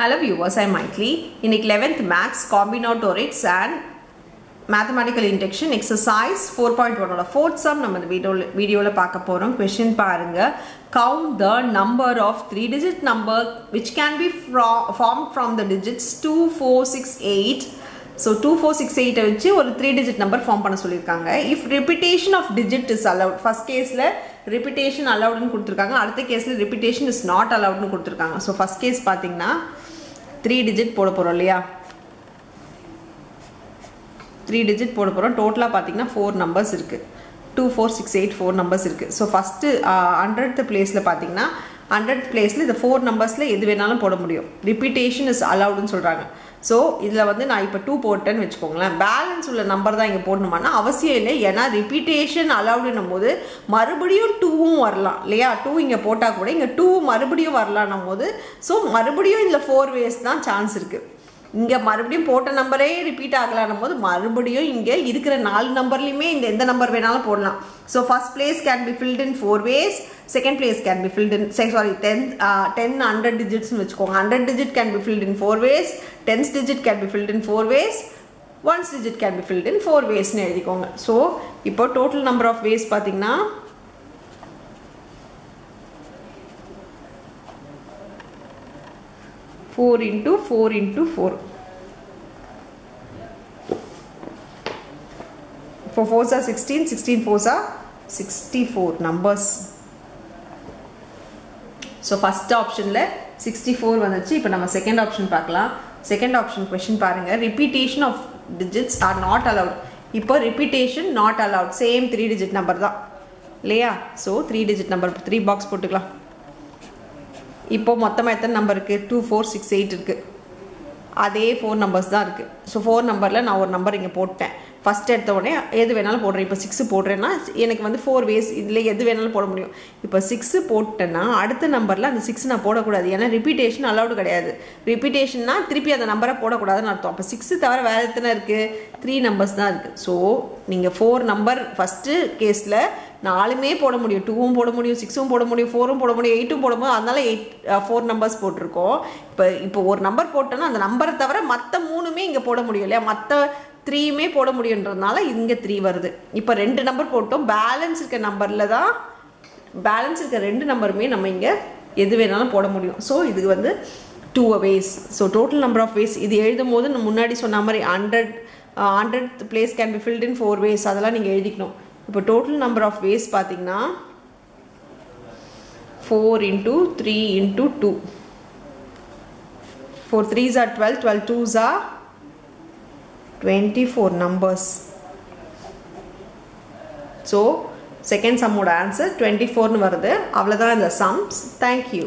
Hello viewers, ஐ மைக்லி இன்னைக்கு 11th Max Combinatorics and Mathematical Induction Exercise 4.1 ஓட fourth sum. நம்ம இந்த வீடியோவில் வீடியோவில் பார்க்க போகிறோம் கொஸ்டின் பாருங்கள் count the number of three digit number which can be fro form from the digits two four six eight so two four six எயிட்டை வச்சு ஒரு த்ரீ டிஜிட் நம்பர் ஃபார்ம் பண்ண சொல்லியிருக்காங்க. If repetition of digit is allowed first கேஸில் repetition அலவுடுன்னு கொடுத்துருக்காங்க. அடுத்த கேஸில் repetition is not அலவுட்னு கொடுத்துருக்காங்க. ஸோ ஃபஸ்ட் கேஸ் பார்த்தீங்கன்னா த்ரீ டிஜிட் போட போகிறோம் இல்லையா? த்ரீ டிஜிட் போட போகிறோம் டோட்டலாக பார்த்தீங்கன்னா ஃபோர் நம்பர்ஸ் இருக்குது two four six eight four numbers இருக்குது ஸோ ஃபஸ்ட்டு ஹண்ட்ரட் பிளேஸில் பார்த்தீங்கன்னா ஹண்ட்ரட் பிளேஸில் இந்த ஃபோர் நம்பர்ஸில் எது வேணாலும் போட முடியும். ரிப்பீட்டேஷன் இஸ் அலவுடுன்னு சொல்கிறாங்க ஸோ இதில் வந்து நான் இப்போ டூ போட்டேன்னு வச்சுக்கோங்களேன். பேலன்ஸ் உள்ள நம்பர் தான் இங்கே போடணுமானா அவசியம் இல்லை. ஏன்னா ரிப்பீட்டேஷன் அலவுடுன்னும் போது மறுபடியும் டூவும் வரலாம். இல்லையா? டூ இங்கே போட்டால் கூட இங்கே டூ மறுபடியும் வரலான்னும் போது ஸோ மறுபடியும் இதில் ஃபோர் வேஸ் தான் சான்ஸ் இருக்குது இங்கே மறுபடியும் போட்ட நம்பரே ரிப்பீட் ஆகலான்னும் போது மறுபடியும் இங்கே இருக்கிற நாலு நம்பர்லையுமே இந்த எந்த நம்பர் வேணாலும் போடலாம். So first place can be filled in four ways second place can be filled in sorry ten ten hundred டிஜிட்ஸ்னு வச்சுக்கோங்க. Hundred digit can be filled in four ways tens digit can be filled in four ways ones digit can be filled in four வேஸ்னு எழுதிக்கோங்க. So இப்போ total number of ways பார்த்தீங்கன்னா four into four into four இப்போ fours sixteen sixteen fours sixty four numbers so first ஆப்ஷனில் sixty four வந்துச்சு. இப்போ நம்ம second option பார்க்கலாம். Second option question பாருங்கள் repetition of digits are not allowed இப்போ repetition not allowed same three digit number தான். இல்லையா? So three digit number three box போட்டுக்கலாம். இப்போ மொத்தமாக எத்தனை நம்பர் இருக்குது டூ ஃபோர் சிக்ஸ் எயிட் இருக்குது அதே ஃபோர் நம்பர்ஸ் தான் இருக்குது ஸோ ஃபோர் நம்பரில் நான் ஒரு நம்பர் இங்கே போட்டேன். ஃபஸ்ட் எடுத்த உடனே எது வேணாலும் போடுறேன். இப்போ சிக்ஸு போடுறேன்னா எனக்கு வந்து ஃபோர் வேஸ் இதில் எது வேணாலும் போட முடியும். இப்போ சிக்ஸு போட்டேன்னா அடுத்த நம்பரில் அந்த சிக்ஸ் நான் போடக்கூடாது. ஏன்னா ரிப்பீட்டேஷன் அலௌடு கிடையாது. ரிப்பீட்டேஷன்னா திருப்பி அந்த நம்பரை போடக்கூடாதுன்னு அர்த்தம். அப்போ சிக்ஸு தவிர வேறு எத்தனை இருக்குது த்ரீ நம்பர்ஸ் தான் இருக்குது ஸோ நீங்கள் ஃபோர் நம்பர் ஃபஸ்ட்டு கேஸில் நாலுமே போட முடியும். டூவும் போட முடியும் சிக்ஸும் போட முடியும் ஃபோரும் போட முடியும் எயிட்டும் போட முடியும். அதனால எயிட் ஃபோர் நம்பர்ஸ் போட்டிருக்கோம். இப்போ இப்போ ஒரு நம்பர் போட்டோன்னா அந்த நம்பரை தவிர மற்ற மூணுமே இங்கே போட முடியும் இல்லையா? மற்ற த்ரீயுமே போட முடியுன்றதுனால இங்கே த்ரீ வருது. இப்போ ரெண்டு நம்பர் போட்டோம். பேலன்ஸ் இருக்க நம்பரில் தான் பேலன்ஸ் இருக்க ரெண்டு நம்பருமே நம்ம இங்கே எது வேணாலும் போட முடியும். ஸோ இது வந்து two ways so total number of ways இது எழுதும் போது முன்னாடி சொன்ன மாதிரி hundred hundred place can be filled in four ways அதெல்லாம் நீங்கள் எழுதிக்கணும். இப்போ டோட்டல் நம்பர் ஆஃப் வேஸ் பார்த்தீங்கன்னா four into three into two four threes are twelve twelve twos are twenty four numbers so second சம்மோட answer twenty ஃபோர்னு வருது. அவ்வளோதான் இந்த sums thank you